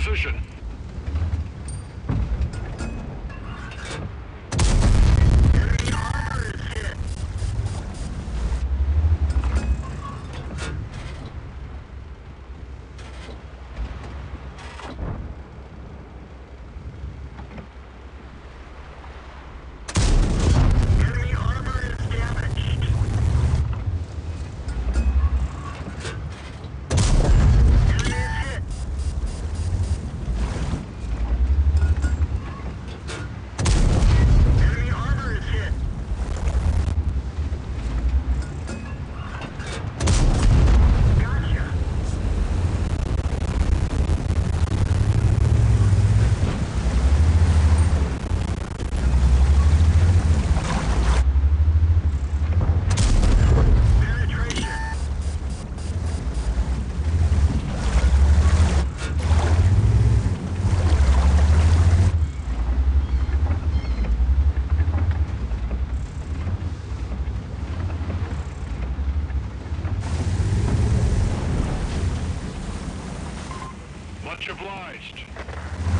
position. Podcast.